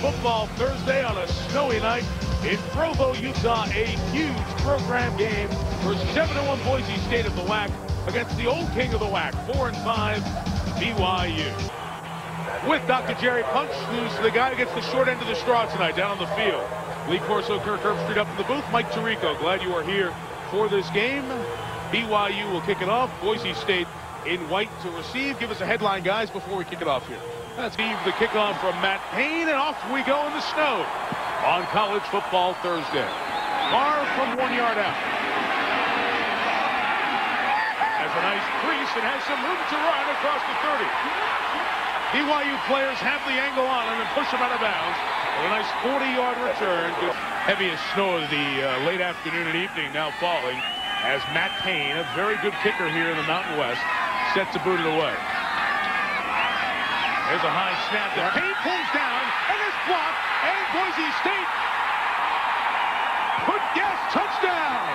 Football Thursday on a snowy night in Provo, Utah. A huge program game for 7-1 Boise State of the WAC against the old king of the WAC, 4 and 5 BYU. With Dr. Jerry Punch, who's the guy who gets the short end of the straw tonight down on the field. Lee Corso, Kirk Herbstreit up in the booth. Mike Tirico, glad you are here for this game. BYU will kick it off. Boise State in white to receive. Give us a headline, guys, before we kick it off here. That's the kickoff from Matt Payne, and off we go in the snow on College Football Thursday. Far from one yard out. Has a nice crease and has some room to run across the 30. BYU players have the angle on him and push him out of bounds. a nice 40-yard return. Heaviest snow of the uh, late afternoon and evening now falling as Matt Payne, a very good kicker here in the Mountain West, set to boot it away. There's a high snap that Payne pulls down and is blocked, and Boise State put gas touchdown.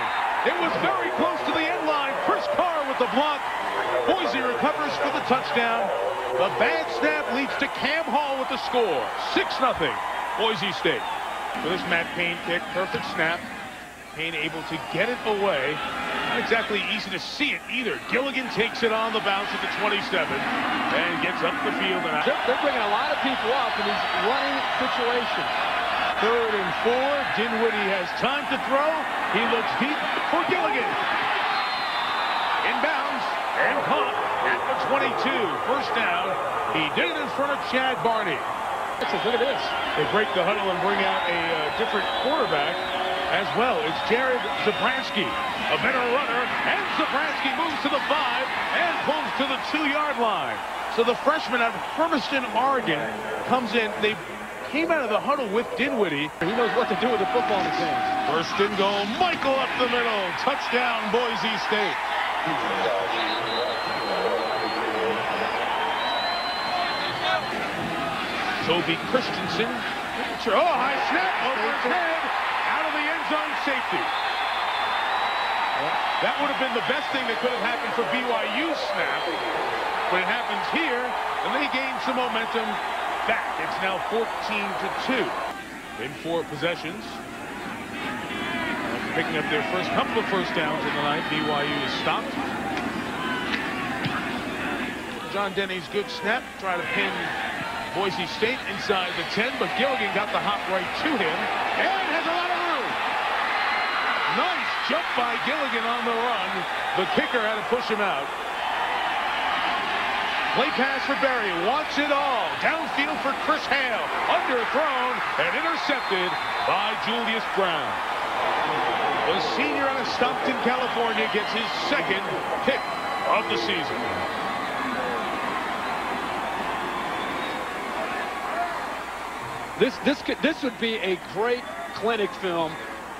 It was very close to the end line. Chris Carr with the block. Boise recovers for the touchdown. The bad snap leads to Cam Hall with the score. 6-0, Boise State. For this Matt Payne kick, perfect snap. Payne able to get it away. Not exactly easy to see it either. Gilligan takes it on the bounce at the 27 and gets up the field. And they're, they're bringing a lot of people up in these running situations. Third and four. Dinwiddie has time to throw. He looks deep for Gilligan. Inbounds and caught at the 22. First down. He did it in front of Chad Barney. Look at this. They break the huddle and bring out a uh, different quarterback as well. It's Jared Zabransky, a better runner, and Zabransky moves to the five and pulls to the two-yard line. So the freshman out of Hermiston, Oregon, comes in. They came out of the huddle with Dinwiddie. He knows what to do with the football in his hands. First and goal, Mikell up the middle. Touchdown, Boise State. Toby Christensen. Oh, high snap over his head. Out of the end zone safety. That would have been the best thing that could have happened for BYU snap. But it happens here, and they gain some momentum back. It's now 14 to 2 in four possessions. Picking up their first couple of first downs in the night. BYU is stopped. John Denny's good snap. Try to pin Boise State inside the 10, but Gilligan got the hop right to him and has a lot of. Nice jump by Gilligan on the run. The kicker had to push him out. Play pass for Berry. Wants it all. Downfield for Chris Hale. Underthrown and intercepted by Julius Brown. The senior out of Stockton, California gets his second pick of the season. This, this, could, this would be a great clinic film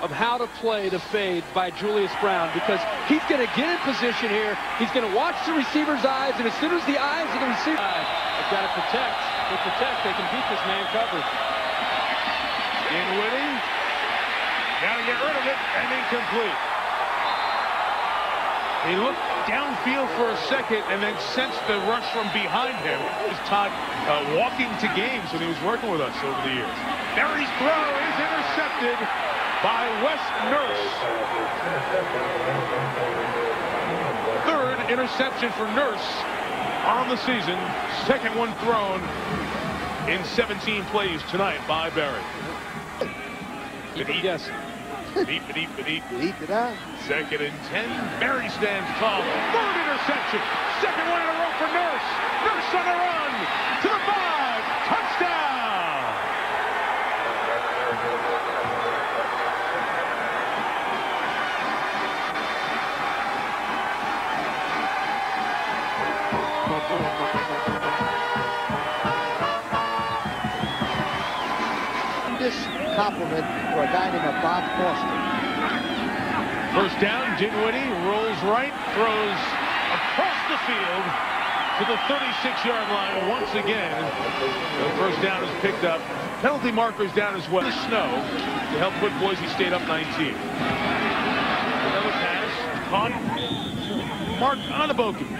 of how to play the fade by Julius Brown because he's going to get in position here. He's going to watch the receiver's eyes, and as soon as the eyes of the receiver... They've got to protect. They protect. They can beat this man coverage. Dinwiddie. Got to get rid of it, and incomplete. He looked downfield for a second and then sensed the rush from behind him. He was taught uh, walking to games when he was working with us over the years. Berry's throw is intercepted by Wes Nurse. Third interception for Nurse on the season. Second one thrown in 17 plays tonight by Berry. Yes. Deep, deep, deep. Deep it out. Second and 10. Berry stands tall. Third interception. This compliment for a guy named Bob Foster. First down, Dinwiddie rolls right, throws across the field to the 36-yard line once again. The first down is picked up. Penalty markers down as well. The snow to help put Boise State up 19. Another pass caught Mark Onaboki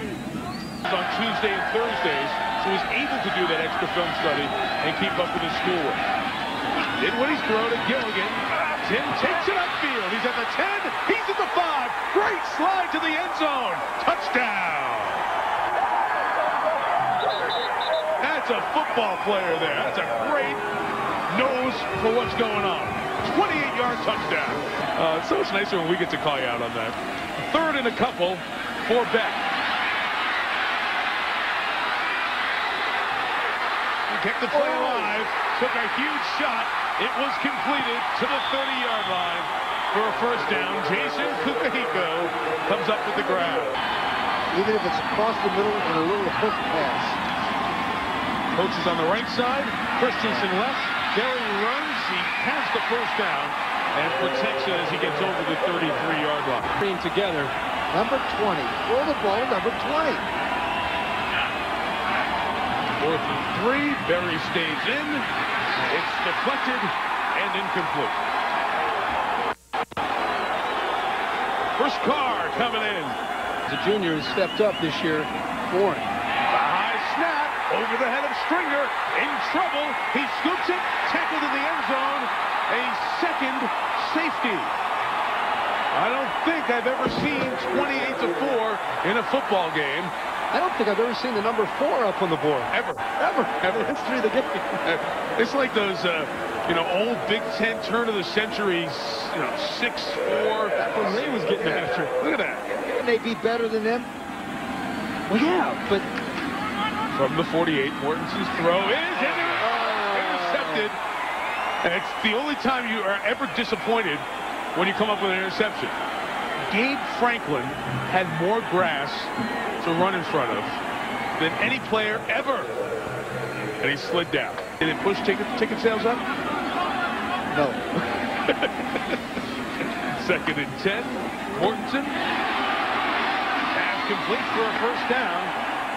on Tuesday and Thursdays, so he's able to do that extra film study and keep up with his schoolwork. Dinwiddie's throw to Gilligan. Tim takes it upfield. He's at the 10. He's at the 5. Great slide to the end zone. Touchdown. That's a football player there. That's a great nose for what's going on. 28-yard touchdown. Uh, so it's nicer when we get to call you out on that. Third and a couple for Beck. He kept the play oh. alive, took a huge shot. It was completed to the 30-yard line for a first down. Jason Kukahiko comes up with the grab. Even if it's across the middle and a little hook pass. Coach is on the right side. Christensen left. Berry runs. He has the first down and protects it as he gets over the 33-yard line. Being together. Number 20. Throw the ball, number 20. Fourth and three. Berry stays in. It's deflected and incomplete. First car coming in. The junior has stepped up this year for him. A high snap over the head of Stringer. In trouble. He scoops it. Tackled in the end zone. A second safety. I don't think I've ever seen 28 to 4 in a football game. I don't think I've ever seen the number four up on the board. Ever. Ever. Ever. History of the game. It's like those, uh, you know, old Big Ten turn of the century, you know, six four. When Ray was getting after it. Look at that. Can they be better than them? Well, yeah, but From the 48, Mortensen's throw is inter- intercepted. And it's the only time you are ever disappointed when you come up with an interception. Gabe Franklin had more grass to run in front of than any player ever. And he slid down. Did it push ticket, ticket sales up? No. Second and 10. Mortensen. Pass complete for a first down.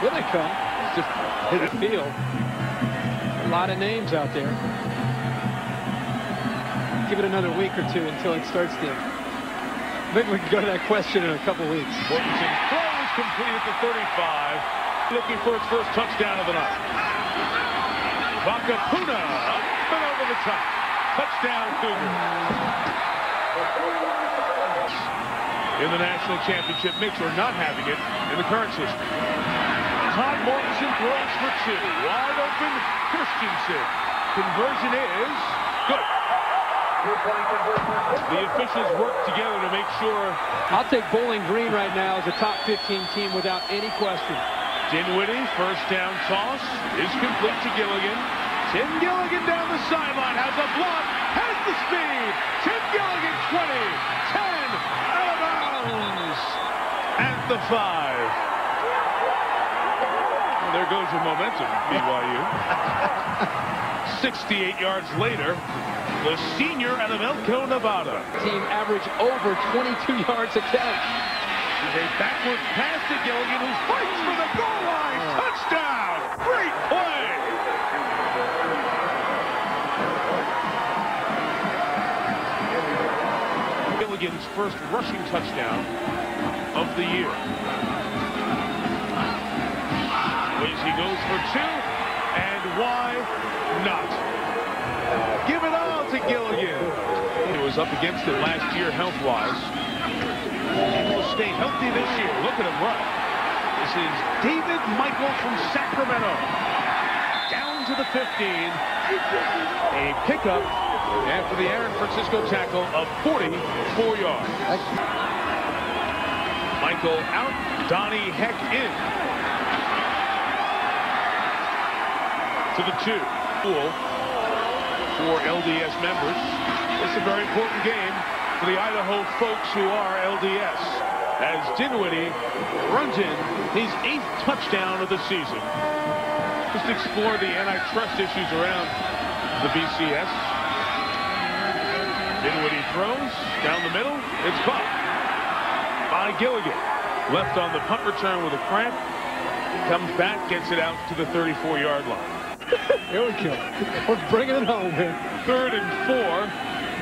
here they come. Just hit the field. A lot of names out there. Give it another week or two until it starts to. Maybe we can go to that question in a couple weeks. Mortensen throws complete at the 35. Looking for its first touchdown of the night. Vakapuna up and over the top. Touchdown Cougars. In the national championship mix, we're not having it in the current system. Todd Mortensen throws for two. Wide open, Christensen. Conversion is good. The officials work together to make sure I'll take Bowling Green right now as a top 15 team without any question. Dinwiddie, first down toss, is complete to Gilligan. Tim Gilligan down the sideline, has a block, has the speed. Tim Gilligan, 20, 10, out of bounds at the 5. Well, there goes your momentum, BYU. 68 yards later, the senior out of Elko, Nevada. Team average over 22 yards a catch. A backward pass to Gilligan, who fights for the goal line. Oh. Touchdown! Great play! Gilligan's first rushing touchdown of the year. Two, and why not? Give it all to Gilligan. He was up against it last year health-wise. He will stay healthy this year. Look at him run. This is David Mikell from Sacramento. Down to the 15. A pickup after the Aaron Francisco tackle of 44 yards. Mikell out, Donnie Heck in. To the two. Cool for LDS members. It's a very important game for the Idaho folks who are LDS. As Dinwiddie runs in his eighth touchdown of the season. Just explore the antitrust issues around the BCS. Dinwiddie throws down the middle. It's caught by Gilligan. Left on the punt return with a cramp. Comes back, gets it out to the 34-yard line. Here we go. We're bringing it home here. Third and four.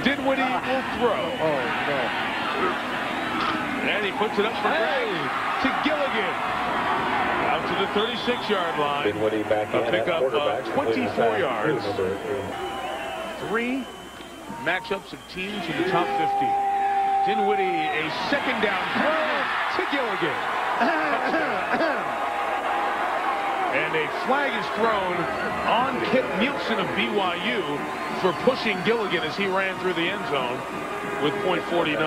Dinwiddie will throw. Oh, no. And he puts it up for grabs to Gilligan. Out to the 36-yard line. Dinwiddie back A in at pickup of 24 Completing the pass to yards. Three matchups of teams in the top 50. Dinwiddie, a second down throw to Gilligan. and a flag is thrown on Kip Nielsen of BYU for pushing Gilligan as he ran through the end zone with .49.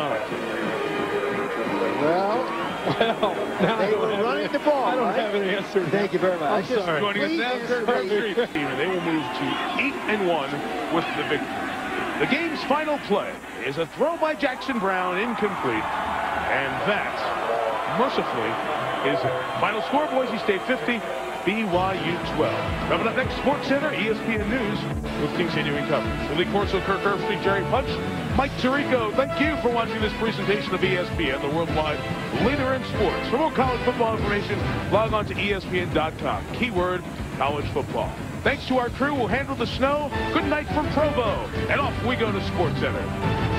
Well, Well, now They were running the ball, I don't right? have an answer. thank you very much. I'm Just sorry. Joining us please now, answer Kurt me. Street. And they will move to 8 and 1 with the victory. The game's final play is a throw by Jackson Brown, incomplete. And that, mercifully, is it. Final score, Boise State 50, BYU 12. Coming up next, Sports Center, ESPN News, with continuing coverage. Willie Corso, Kirk Herbstreit, Jerry Punch, Mike Tirico. Thank you for watching this presentation of ESPN, the worldwide leader in sports. For more college football information, log on to ESPN.com. Keyword, college football. Thanks to our crew who handled the snow. Good night from Provo. And off we go to Sports Center.